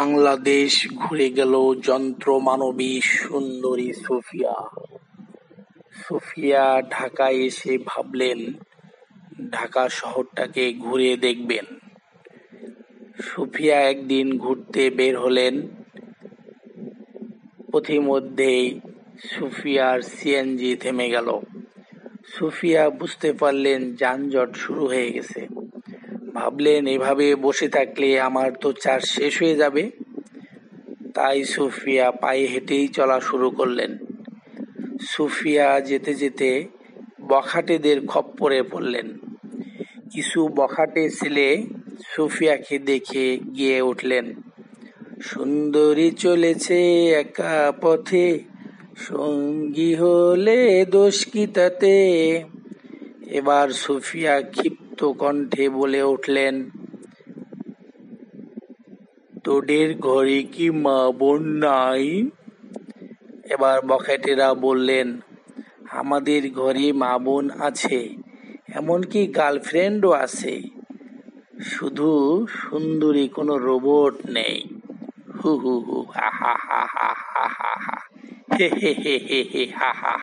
বাংলাদেশ ঘুরে গেল যন্ত্রমানবী সুন্দরী সুফিয়া। সুফিয়া ঢাকায় এসে ভাবলেন, ঢাকা শহরটাকে ঘুরে দেখবেন। সুফিয়া একদিন ঘুরতে বের হলেন। পথিমধ্যেই সুফিয়ার সিএনজি থেমে গেল। সুফিয়া বুঝতে পারলেন যানজট শুরু হয়ে গেছে। ভাবলেন, এভাবে বসে থাকলে আমার তো চার্জ শেষ হয়ে যাবে। তাই সুফিয়া পায়ে হেঁটেই চলা শুরু করলেন। সুফিয়া যেতে যেতে বখাটেদের খপ্পরে পড়লেন। কিছু বখাটে ছেলে সুফিয়াকে দেখে গিয়ে উঠলেন। সুন্দরী চলেছে একা পথে, সঙ্গী হলে দোষ কি তাতে? এবার সুফিয়া ক্ষিপ্ত কণ্ঠে বলে উঠলেন, তোদের ঘরে কি মা বোন নাই? এবার বখাটেরা বললেন, আমাদের ঘরে মা বোন আছে, এমনকি গার্লফ্রেন্ডও আছে। শুধু সুন্দরী কোনো রোবট নেই। হু হু হু, হা হা হা হা হা হা, হে হে হে হে হা হা